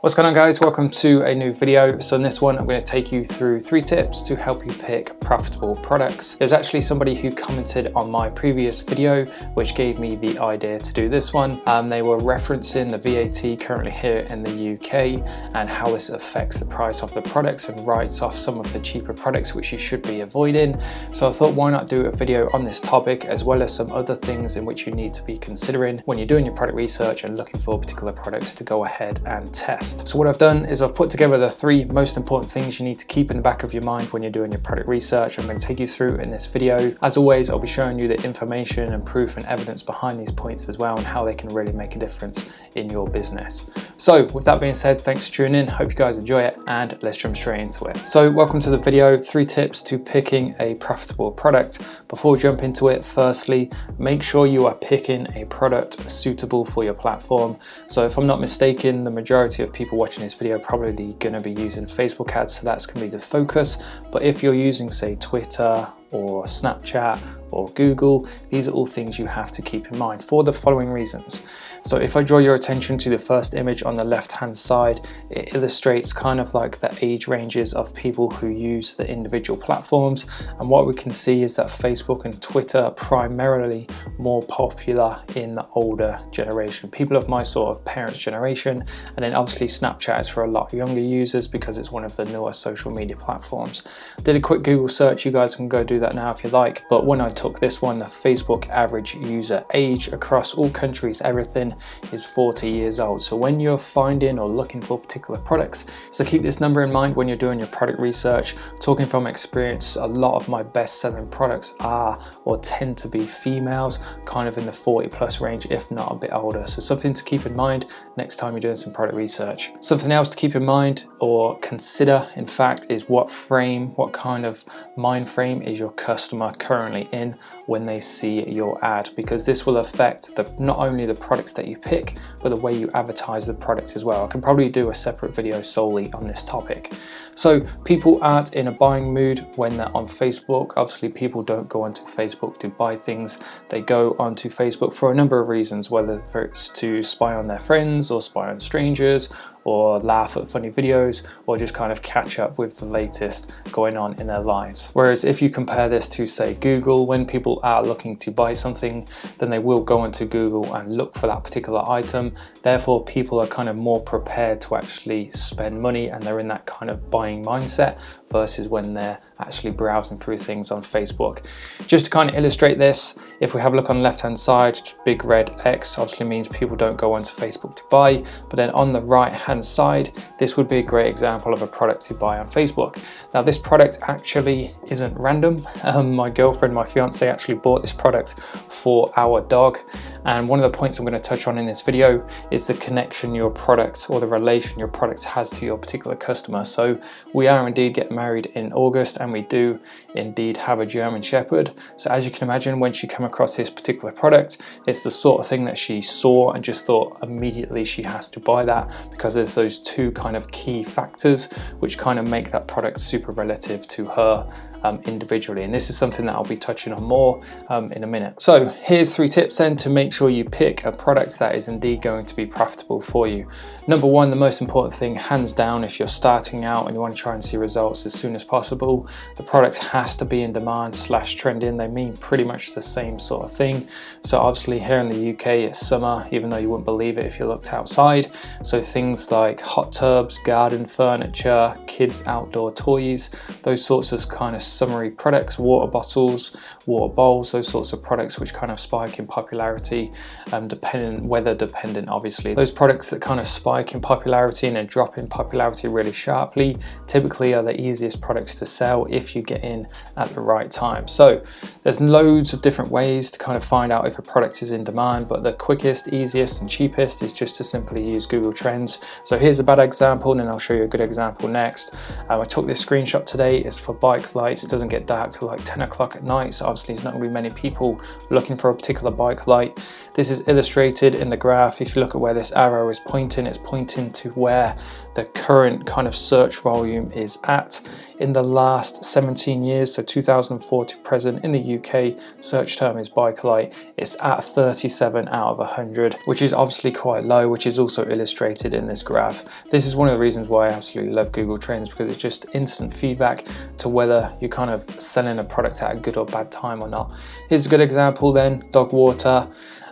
What's going on guys? Welcome to a new video. So in this one, I'm going to take you through three tips to help you pick profitable products. There's actually somebody who commented on my previous video, which gave me the idea to do this one. Um, they were referencing the VAT currently here in the UK and how this affects the price of the products and writes off some of the cheaper products which you should be avoiding. So I thought why not do a video on this topic as well as some other things in which you need to be considering when you're doing your product research and looking for particular products to go ahead and test. So what I've done is I've put together the three most important things you need to keep in the back of your mind when you're doing your product research. I'm going to take you through in this video. As always, I'll be showing you the information and proof and evidence behind these points as well and how they can really make a difference in your business. So with that being said, thanks for tuning in. Hope you guys enjoy it and let's jump straight into it. So welcome to the video, three tips to picking a profitable product. Before we jump into it, firstly, make sure you are picking a product suitable for your platform. So if I'm not mistaken, the majority of people watching this video are probably going to be using Facebook ads, so that's to be the focus. But if you're using, say, Twitter or Snapchat or Google, these are all things you have to keep in mind for the following reasons. So if I draw your attention to the first image on the left hand side, it illustrates kind of like the age ranges of people who use the individual platforms. And what we can see is that Facebook and Twitter are primarily more popular in the older generation, people of my sort of parents generation. And then obviously Snapchat is for a lot younger users because it's one of the newer social media platforms. Did a quick Google search, you guys can go do that now if you like. But when I took this one, the Facebook average user age across all countries, everything is 40 years old. So when you're finding or looking for particular products, so keep this number in mind when you're doing your product research. Talking from experience, a lot of my best selling products are or tend to be females, kind of in the 40 plus range, if not a bit older. So something to keep in mind next time you're doing some product research. Something else to keep in mind or consider, in fact, is what frame, what kind of mind frame is your customer currently in when they see your ad, because this will affect the, not only the products that you pick, but the way you advertise the products as well. I can probably do a separate video solely on this topic. So people aren't in a buying mood when they're on Facebook. Obviously people don't go onto Facebook to buy things. They go onto Facebook for a number of reasons, whether it's to spy on their friends or spy on strangers or laugh at funny videos or just kind of catch up with the latest going on in their lives. Whereas if you compare this to say Google, when people are looking to buy something, then they will go into Google and look for that particular item. Therefore, people are kind of more prepared to actually spend money and they're in that kind of buying mindset versus when they're actually browsing through things on Facebook. Just to kind of illustrate this, if we have a look on the left hand side, big red X obviously means people don't go onto Facebook to buy, but then on the right hand side, this would be a great example of a product to buy on Facebook. Now this product actually isn't random. Um, my girlfriend, my fiance actually bought this product for our dog. And one of the points I'm gonna touch on in this video is the connection your product or the relation your product has to your particular customer. So we are indeed getting married in August and we do indeed have a German Shepherd. So as you can imagine, when she came across this particular product, it's the sort of thing that she saw and just thought immediately she has to buy that because there's those two kind of key factors which kind of make that product super relative to her um, individually. And this is something that I'll be touching on more um, in a minute. So here's three tips then to make sure you pick a product that is indeed going to be profitable for you. Number one, the most important thing, hands down, if you're starting out and you want to try and see results as soon as possible, the product has to be in demand slash trending. They mean pretty much the same sort of thing. So obviously here in the UK, it's summer, even though you wouldn't believe it if you looked outside. So things like hot tubs, garden furniture, kids outdoor toys, those sorts of kind of summery products, water bottles, water bowls, those sorts of products which kind of spike in popularity, um, dependent, weather dependent obviously. Those products that kind of spike in popularity and then drop in popularity really sharply typically are the easiest products to sell if you get in at the right time. So there's loads of different ways to kind of find out if a product is in demand, but the quickest, easiest and cheapest is just to simply use Google Trends. So here's a bad example and then I'll show you a good example next. Um, I took this screenshot today, it's for Bike Light It doesn't get dark till like 10 o'clock at night. So obviously there's not gonna be many people looking for a particular bike light. This is illustrated in the graph. If you look at where this arrow is pointing, it's pointing to where the current kind of search volume is at. In the last 17 years, so 2004 to present in the UK, search term is bike light. It's at 37 out of 100, which is obviously quite low, which is also illustrated in this graph. This is one of the reasons why I absolutely love Google Trends because it's just instant feedback to whether you're kind of selling a product at a good or bad time or not. Here's a good example then, dog water.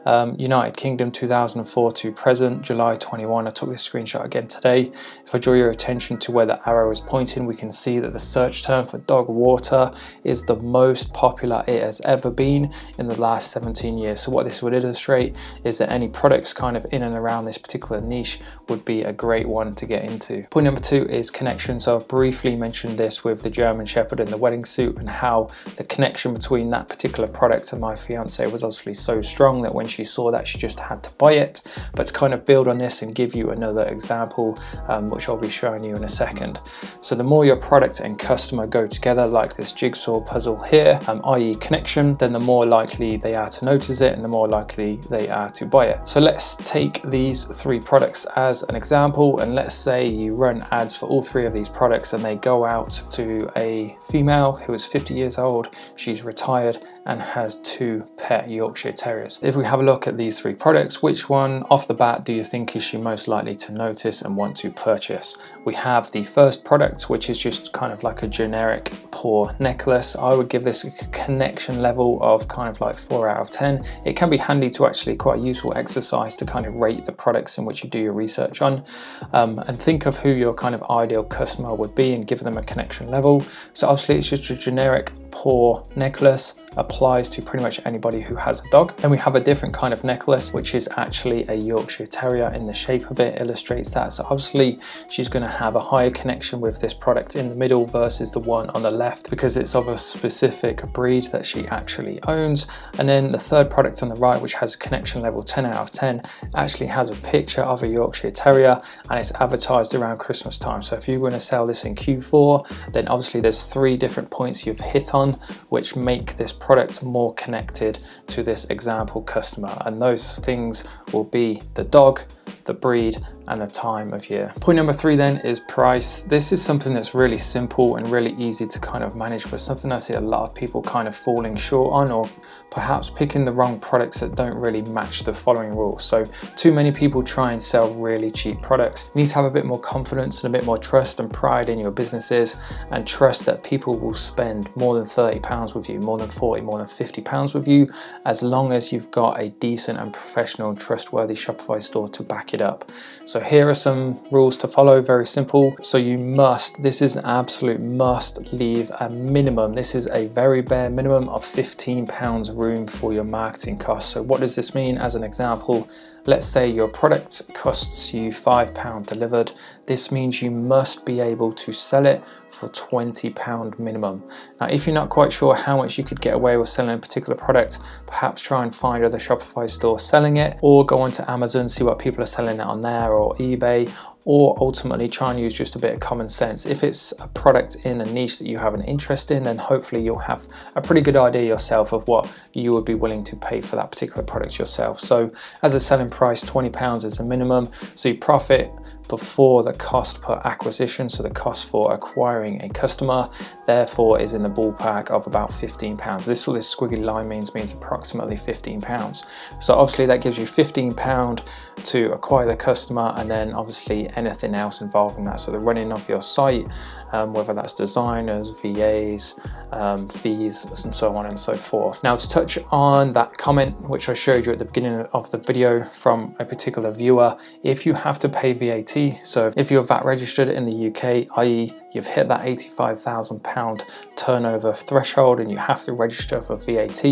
Um, United Kingdom 2004 to present, July 21. I took this screenshot again today. If I draw your attention to where the arrow is pointing, we can see that the search term for dog water is the most popular it has ever been in the last 17 years. So what this would illustrate is that any products kind of in and around this particular niche would be a great one to get into. Point number two is connection. So I've briefly mentioned this with the German Shepherd and the wedding suit and how the connection between that particular product and my fiance was obviously so strong that when she she saw that she just had to buy it. But to kind of build on this and give you another example, um, which I'll be showing you in a second. So the more your product and customer go together, like this jigsaw puzzle here, um, i.e. connection, then the more likely they are to notice it and the more likely they are to buy it. So let's take these three products as an example and let's say you run ads for all three of these products and they go out to a female who is 50 years old, she's retired and has two pet Yorkshire Terriers. If we have a look at these three products, which one off the bat do you think is she most likely to notice and want to purchase? We have the first product, which is just kind of like a generic paw necklace. I would give this a connection level of kind of like four out of 10. It can be handy to actually quite a useful exercise to kind of rate the products in which you do your research on um, and think of who your kind of ideal customer would be and give them a connection level. So obviously it's just a generic paw necklace applies to pretty much anybody who has a dog. Then we have a different kind of necklace, which is actually a Yorkshire Terrier in the shape of it illustrates that. So obviously she's gonna have a higher connection with this product in the middle versus the one on the left because it's of a specific breed that she actually owns. And then the third product on the right, which has a connection level 10 out of 10, actually has a picture of a Yorkshire Terrier and it's advertised around Christmas time. So if you're gonna sell this in Q4, then obviously there's three different points you've hit on, which make this product more connected to this example customer. And those things will be the dog, the breed, and the time of year. Point number three then is price. This is something that's really simple and really easy to kind of manage, but something I see a lot of people kind of falling short on or perhaps picking the wrong products that don't really match the following rules. So too many people try and sell really cheap products. You need to have a bit more confidence and a bit more trust and pride in your businesses and trust that people will spend more than 30 pounds with you, more than 40, more than 50 pounds with you, as long as you've got a decent and professional trustworthy Shopify store to back it up. So so here are some rules to follow, very simple. So you must, this is an absolute must leave a minimum. This is a very bare minimum of 15 pounds room for your marketing costs. So what does this mean? As an example, let's say your product costs you five pound delivered. This means you must be able to sell it for 20 pound minimum. Now, if you're not quite sure how much you could get away with selling a particular product, perhaps try and find other Shopify stores selling it or go onto Amazon, see what people are selling it on there or eBay or ultimately try and use just a bit of common sense. If it's a product in a niche that you have an interest in, then hopefully you'll have a pretty good idea yourself of what you would be willing to pay for that particular product yourself. So as a selling price, 20 pounds is a minimum. So you profit before the cost per acquisition, so the cost for acquiring a customer, therefore is in the ballpark of about 15 pounds. This this squiggly line means means approximately 15 pounds. So obviously that gives you 15 pound to acquire the customer and then obviously anything else involving that. So the running of your site, um, whether that's designers, VAs, um, fees, and so on and so forth. Now to touch on that comment, which I showed you at the beginning of the video from a particular viewer, if you have to pay VAT, so if you're VAT registered in the UK, i.e you've hit that £85,000 turnover threshold and you have to register for VAT,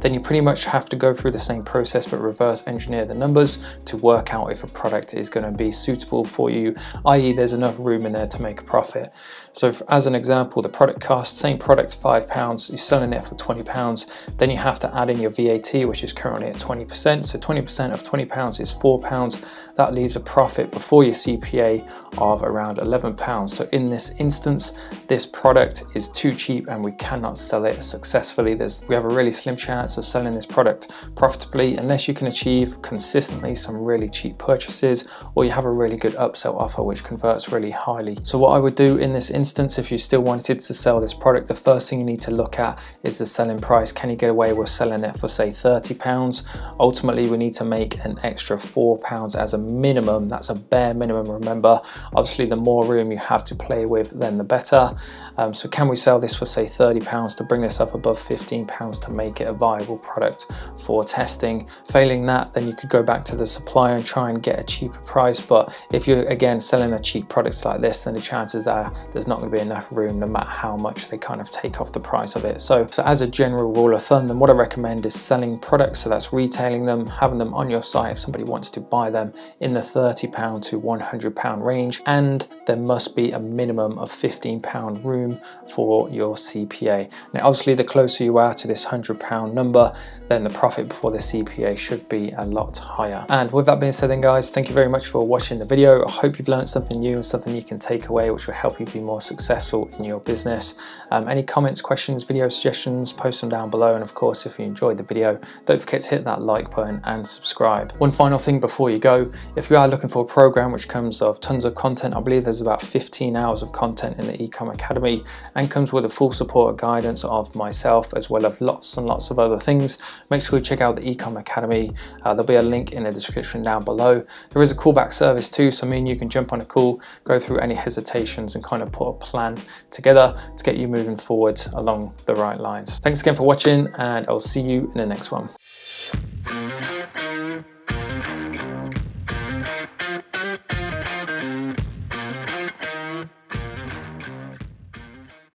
then you pretty much have to go through the same process but reverse engineer the numbers to work out if a product is going to be suitable for you, i.e. there's enough room in there to make a profit. So as an example, the product cost, same product, five pounds, you're selling it for 20 pounds, then you have to add in your VAT, which is currently at 20%. So 20% of 20 pounds is four pounds. That leaves a profit before your CPA of around 11 pounds. So in this instance, this product is too cheap and we cannot sell it successfully. There's, we have a really slim chance of selling this product profitably unless you can achieve consistently some really cheap purchases or you have a really good upsell offer which converts really highly. So what I would do in this instance, if you still wanted to sell this product, the first thing you need to look at is the selling price. Can you get away with selling it for say 30 pounds? Ultimately, we need to make an extra four pounds as a minimum. That's a bare minimum, remember. Obviously, the more room you have to play with, then the better. Um, so can we sell this for say 30 pounds to bring this up above 15 pounds to make it a viable product for testing? Failing that, then you could go back to the supplier and try and get a cheaper price. But if you're again selling a cheap product like this, then the chances are there's not going to be enough room no matter how much they kind of take off the price of it. So, so as a general rule of thumb, then what I recommend is selling products. So that's retailing them, having them on your site if somebody wants to buy them in the 30 pound to 100 pound range. And there must be a minimum of 15 pound room for your CPA. Now, obviously the closer you are to this 100 pound number, then the profit before the CPA should be a lot higher. And with that being said then guys, thank you very much for watching the video. I hope you've learned something new and something you can take away which will help you be more successful in your business. Um, any comments, questions, video suggestions, post them down below. And of course, if you enjoyed the video, don't forget to hit that like button and subscribe. One final thing before you go, if you are looking for a program which comes of tons of content, I believe there's about 15 hours of content in the Ecom Academy and comes with a full support and guidance of myself as well as lots and lots of other things make sure you check out the Ecom Academy. Uh, there'll be a link in the description down below. There is a callback service too, so I mean you can jump on a call, go through any hesitations and kind of put a plan together to get you moving forward along the right lines. Thanks again for watching and I'll see you in the next one.